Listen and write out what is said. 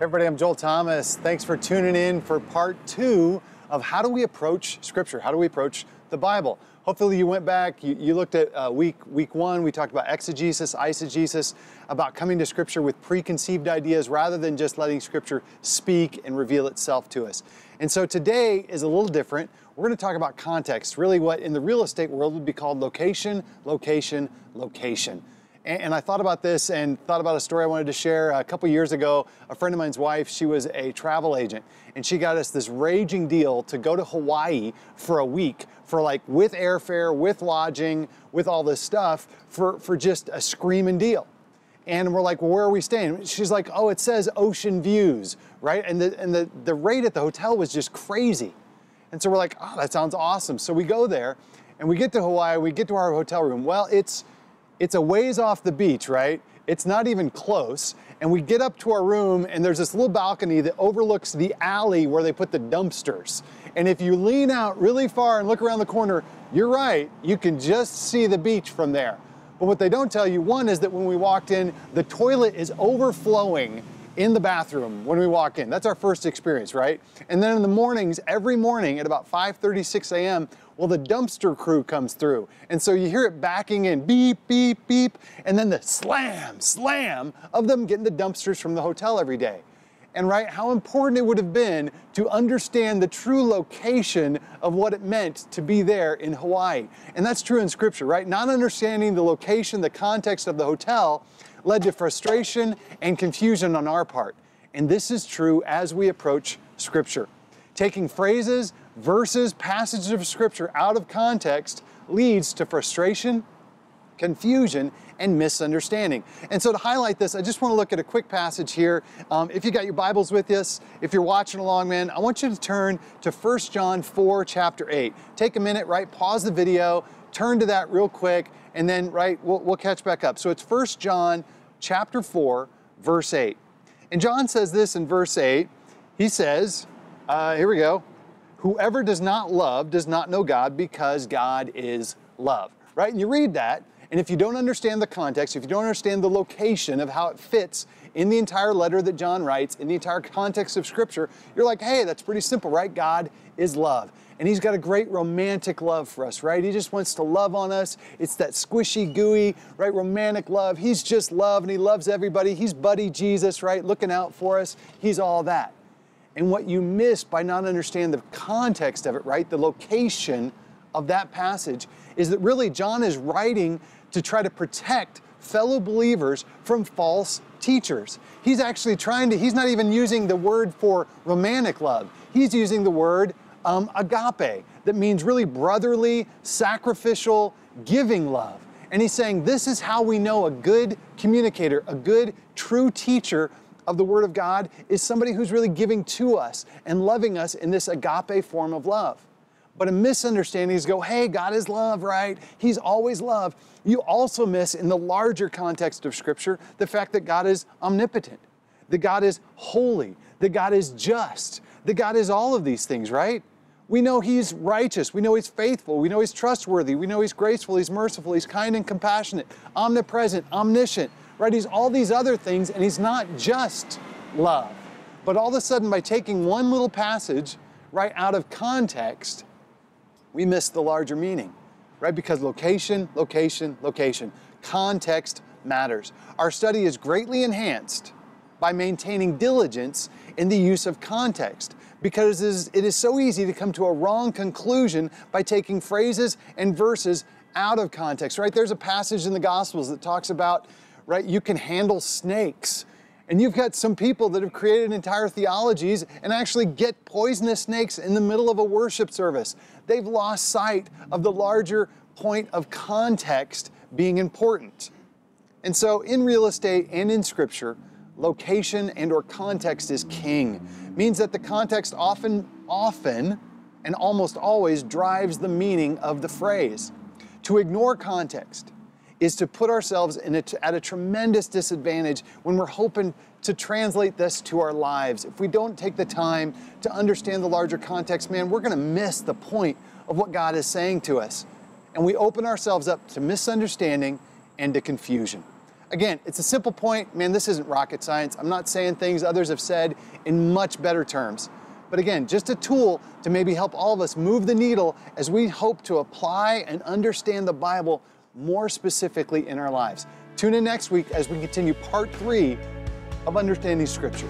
everybody, I'm Joel Thomas. Thanks for tuning in for part two of how do we approach Scripture? How do we approach the Bible? Hopefully, you went back, you, you looked at uh, week, week one, we talked about exegesis, eisegesis, about coming to Scripture with preconceived ideas rather than just letting Scripture speak and reveal itself to us. And so today is a little different. We're going to talk about context, really what in the real estate world would be called location, location, location. And, I thought about this and thought about a story I wanted to share. A couple years ago, a friend of mine's wife, she was a travel agent, and she got us this raging deal to go to Hawaii for a week for like with airfare, with lodging, with all this stuff for, for just a screaming deal. And we're like, well, where are we staying? She's like, oh, it says ocean views, right? And the, and the, the rate at the hotel was just crazy. And so we're like, oh, that sounds awesome. So we go there and we get to Hawaii, we get to our hotel room. Well, it's it's a ways off the beach, right? It's not even close. And we get up to our room, and there's this little balcony that overlooks the alley where they put the dumpsters. And if you lean out really far and look around the corner, you're right, you can just see the beach from there. But what they don't tell you, one is that when we walked in, the toilet is overflowing in the bathroom when we walk in. That's our first experience, right? And then in the mornings, every morning at about 5:36 a.m., well, the dumpster crew comes through. And so you hear it backing in, beep, beep, beep, and then the slam, slam of them getting the dumpsters from the hotel every day. And right, how important it would have been to understand the true location of what it meant to be there in Hawaii. And that's true in scripture, right? Not understanding the location, the context of the hotel led to frustration and confusion on our part. And this is true as we approach scripture. Taking phrases, verses, passages of Scripture out of context leads to frustration, confusion, and misunderstanding. And so to highlight this, I just want to look at a quick passage here. Um, if you got your Bibles with us, if you're watching along, man, I want you to turn to 1 John 4, chapter 8. Take a minute, right? Pause the video, turn to that real quick, and then, right, we'll, we'll catch back up. So it's 1 John chapter 4, verse 8. And John says this in verse 8. He says, uh, here we go. Whoever does not love does not know God because God is love. Right? And you read that, and if you don't understand the context, if you don't understand the location of how it fits in the entire letter that John writes, in the entire context of Scripture, you're like, hey, that's pretty simple, right? God is love. And He's got a great romantic love for us, right? He just wants to love on us. It's that squishy, gooey, right? Romantic love. He's just love and He loves everybody. He's buddy Jesus, right? Looking out for us. He's all that. And what you miss by not understanding the context of it, right, the location of that passage, is that really John is writing to try to protect fellow believers from false teachers. He's actually trying to, he's not even using the word for romantic love. He's using the word um, agape, that means really brotherly, sacrificial, giving love. And he's saying this is how we know a good communicator, a good, true teacher of the Word of God is somebody who's really giving to us and loving us in this agape form of love. But a misunderstanding is go, hey, God is love, right? He's always love. You also miss in the larger context of Scripture the fact that God is omnipotent, that God is holy, that God is just, that God is all of these things, right? We know He's righteous. We know He's faithful. We know He's trustworthy. We know He's graceful. He's merciful. He's kind and compassionate, omnipresent, omniscient right? He's all these other things, and he's not just love. But all of a sudden, by taking one little passage right out of context, we miss the larger meaning, right? Because location, location, location, context matters. Our study is greatly enhanced by maintaining diligence in the use of context because it is so easy to come to a wrong conclusion by taking phrases and verses out of context, right? There's a passage in the Gospels that talks about right? You can handle snakes. And you've got some people that have created entire theologies and actually get poisonous snakes in the middle of a worship service. They've lost sight of the larger point of context being important. And so in real estate and in scripture, location and or context is king. Means that the context often often and almost always drives the meaning of the phrase. To ignore context is to put ourselves at a tremendous disadvantage when we're hoping to translate this to our lives. If we don't take the time to understand the larger context, man, we're gonna miss the point of what God is saying to us. And we open ourselves up to misunderstanding and to confusion. Again, it's a simple point. Man, this isn't rocket science. I'm not saying things others have said in much better terms. But again, just a tool to maybe help all of us move the needle as we hope to apply and understand the Bible more specifically in our lives. Tune in next week as we continue part three of Understanding Scripture.